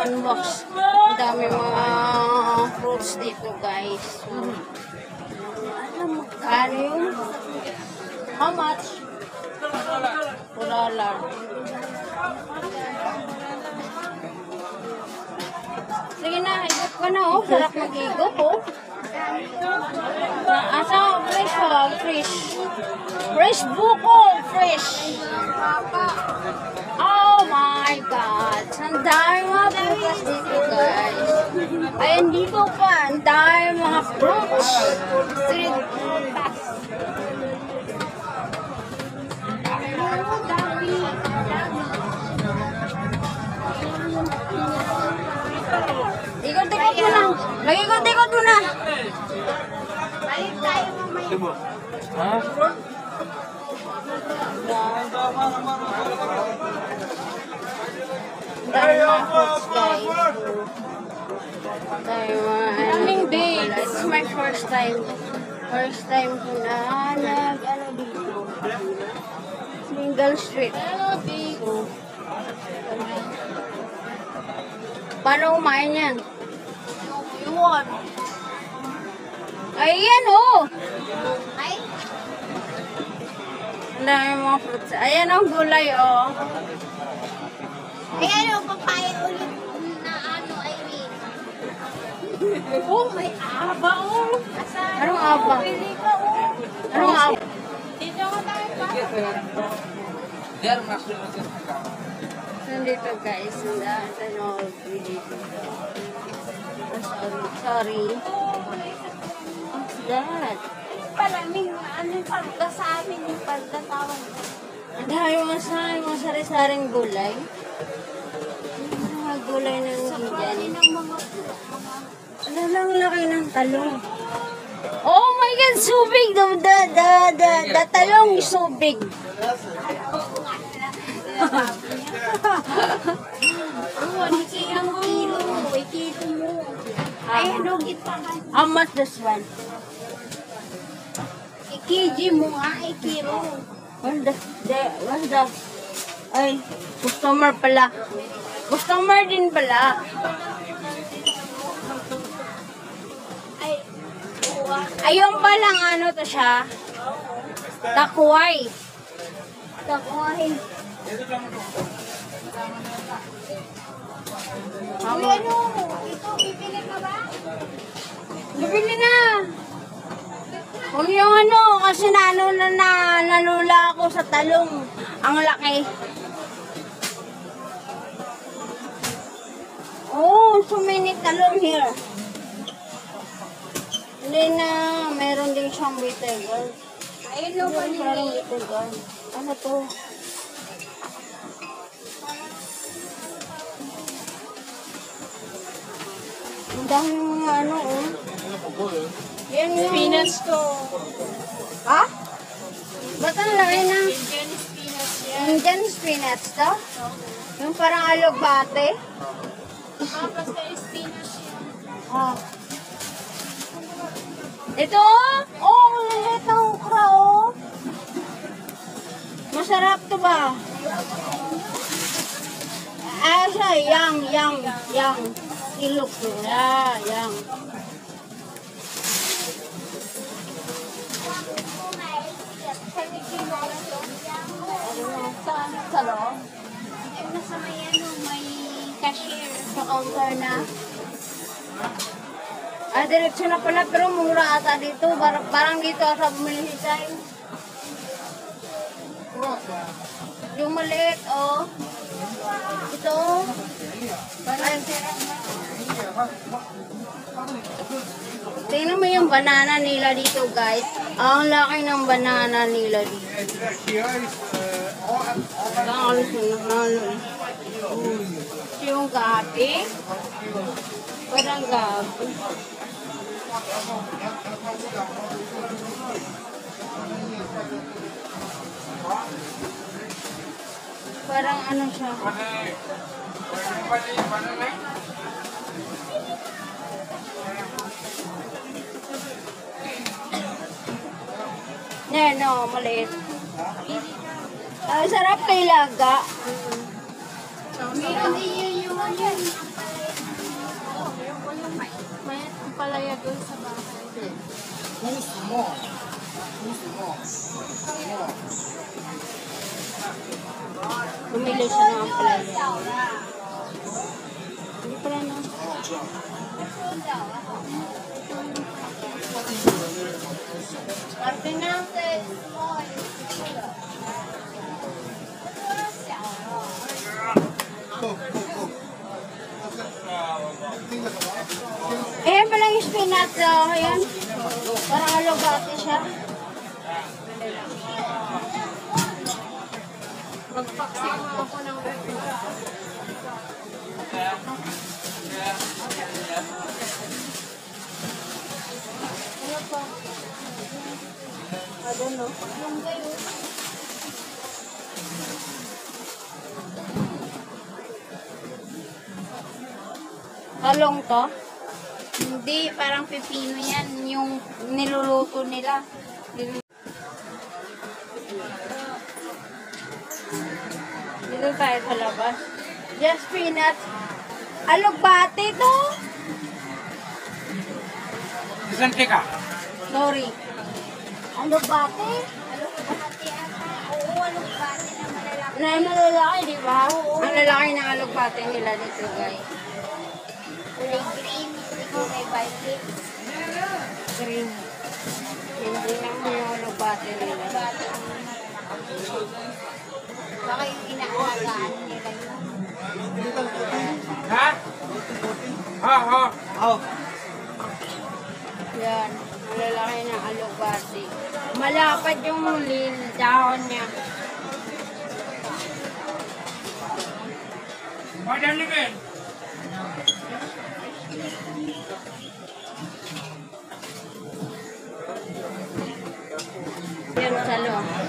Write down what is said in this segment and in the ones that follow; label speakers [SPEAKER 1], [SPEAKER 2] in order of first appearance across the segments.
[SPEAKER 1] One box, one box. Ang dami mga fruits dito, guys. Alam mo, kano yun? How much? Lang. Sige na, higop ka na, oh. Sarap mag-higop, oh. Asa, fresh, oh. Fresh. Fresh buko, fresh. Oh my God! Ang dami mga prutas dito, guys. Ayan dito pa, ang dami mga fruits. Street prutas. Ikot-ikot. Dahil mga Daming dates. It's my first time. First time ko na nag, ano dito. Single Street. So, paano kumain yan? Yun. Ayan, oh! Ay! Ang dami mga fruits. Ayan ang gulay, oh.
[SPEAKER 2] Ay, ano, papaya ulit na ano, Irene. Oh, may aba, oh. Asan?
[SPEAKER 1] Anong aba?
[SPEAKER 2] Pili ka, oh.
[SPEAKER 1] Anong aba?
[SPEAKER 2] Dito ka tayo pa.
[SPEAKER 1] Nandito guys, nandito no dito. Sorry, sorry. What's that?
[SPEAKER 2] Palamig na ano yung palda sa amin, yung palda tawag.
[SPEAKER 1] Ang dami mga sa mga sari-saring gulay. Mga gulay ng Indian. Ano lang laki ng talong. Oh my God, so big. The, the, the, the, the talong is so big. How much this one?
[SPEAKER 2] Ikiji mo nga, ikiro.
[SPEAKER 1] What's the, the, what's the, ay, customer pala. Customer din pala.
[SPEAKER 2] Ay.
[SPEAKER 1] Ayun palang ano to siya. Takway. Takway.
[SPEAKER 2] Uy, ano, ito, pipili ka ba?
[SPEAKER 1] Bibili na. Kung yung ano, kasi na ano na, na nanula ako sa talong. Ang laki. Oh, so many talong here. Hindi na, meron din siyang bitter gold.
[SPEAKER 2] Ayun, no,
[SPEAKER 1] Meron
[SPEAKER 2] panili.
[SPEAKER 1] bitter gold. Ano to? Ang dami mga ano, oh. Yan yung...
[SPEAKER 2] Spinach to.
[SPEAKER 1] Ha? Ba't ang laki na?
[SPEAKER 2] Indian spinach yan.
[SPEAKER 1] Indian spinach to? Yung parang alugbate?
[SPEAKER 2] Ah, basta spinach.
[SPEAKER 1] Oh. Ito, oh! Lilit ng okra, oh! Masarap to ba? Ah, siya, yang, yang, yang. Ilok to. Yeah, yang. Sa, sa loob?
[SPEAKER 2] Nasa may ano, may cashier.
[SPEAKER 1] Sa counter na. Ah, diretso na pala, pero mura ata dito. Parang, parang dito sa bumili si Chay. Yung maliit, oh. Ito. Ay. Tingnan mo yung banana nila dito, guys. Ang laki ng banana nila dito. Ang alis na nalo. Yung gabi. Parang gabi. Parang ano siya. Ne, no, maliit. Ah, sarap kay laga.
[SPEAKER 2] Meron din yun yung ano yun.
[SPEAKER 1] May palaya doon sa bahay. Bumili siya ng palaya. Hindi pala na. Ayan palang yung spinach. Oh. Ayan. Parang alugati siya. Magpaksik mo ako ng Ano pa? I don't know. Talong to?
[SPEAKER 2] Hindi, parang pipino yan. Yung niluluto nila.
[SPEAKER 1] Dito tayo sa labas. Just peanuts. Alugbati to.
[SPEAKER 3] Isang tika.
[SPEAKER 1] Sorry. Alugbati?
[SPEAKER 2] Alugbati ata. Oo, alugbati na malalaki.
[SPEAKER 1] Na malalaki, di ba? Ang lalaki ng alugbati nila dito, guys.
[SPEAKER 2] Kulay green. Ikaw may violet.
[SPEAKER 1] Green. Hindi naman yung alugbati nila.
[SPEAKER 2] Malalaki. Baka yung inaalagaan nila yun.
[SPEAKER 3] Ha? Ha, ha.
[SPEAKER 1] Yan. Lalaki ng alugbati. Malapad yung lil dahon niya.
[SPEAKER 3] Madam Limin.
[SPEAKER 1] Yan sa loob.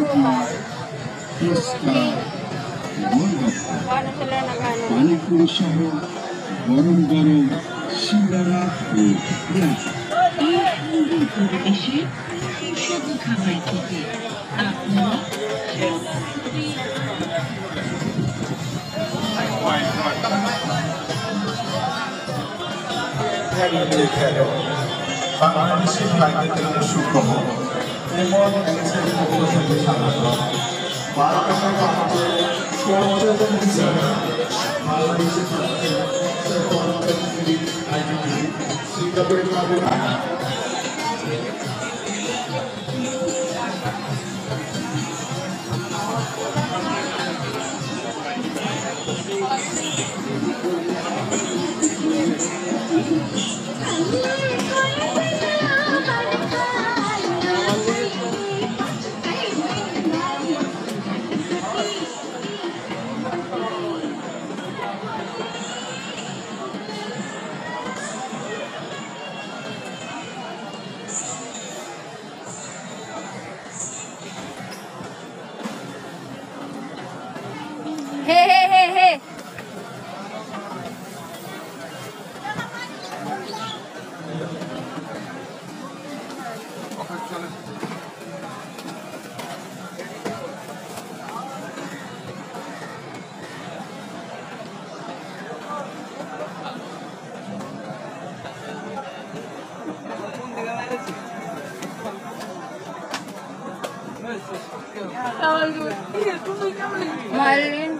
[SPEAKER 4] Gopal ফুচকা পানিপুরি সহ গরম
[SPEAKER 5] গরম সিঙ্গারা ও বাংলাদেশের ফ্লাইটে তেলের সুক্রমণ এমন একজন পপুলেশনকে সামনা করা ভারত আমরা আমাদের
[SPEAKER 1] পঞ্চতম হিসাবে বাংলাদেশের সিঙ্গাপুরের Mahal yun.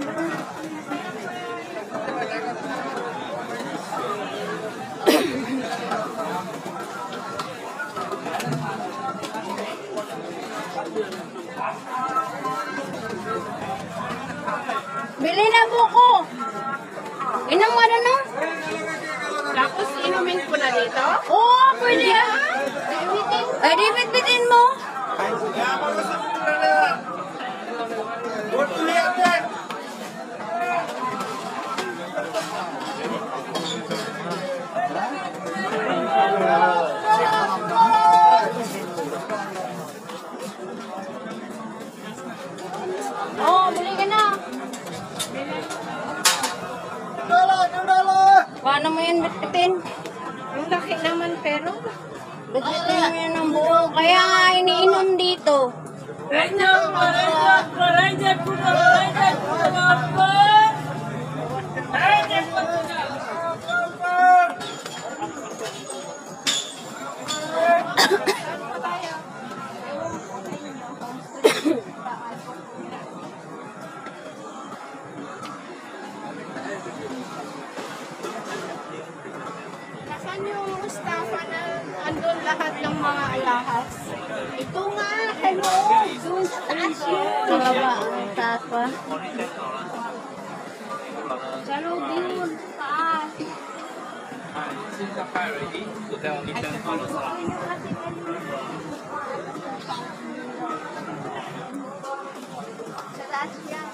[SPEAKER 1] Bili na buko. Inom mo na na.
[SPEAKER 6] Tapos inumin ko na dito.
[SPEAKER 1] Oo, pwede ah. Ay, di Bitbitin mo
[SPEAKER 2] mga alahas? Ito nga, hello! Doon sa taas yun!
[SPEAKER 1] Baba, ang taas pa.
[SPEAKER 2] Sa loob yun, sa taas. Sa taas yan.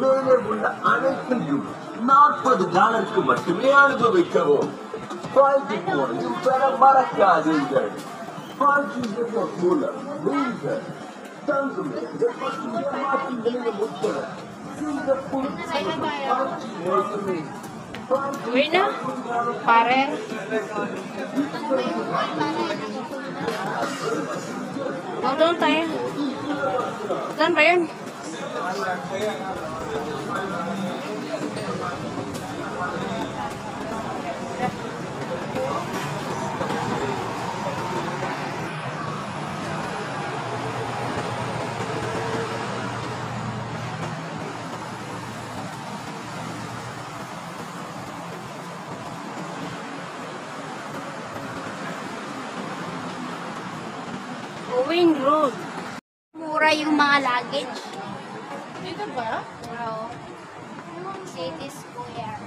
[SPEAKER 7] மேலே உள்ள அனைத்தையும் நாற்பது டாலருக்கு மட்டுமே அனுபவிக்கவும் பாய்ச்சி போனையும் பெற மறக்காதீர்கள் பாய்ச்சி மூலம் நீங்கள் தங்குமிடங்கள் மற்றும் ஏமாற்றும் நிலையம் உட்பட சிங்கப்பூர் பாய்ச்சி
[SPEAKER 1] Nó đơn tay. Đơn ven Owing Road.
[SPEAKER 6] Mura yung mga luggage.
[SPEAKER 2] Dito ba?
[SPEAKER 6] Bro. City Square.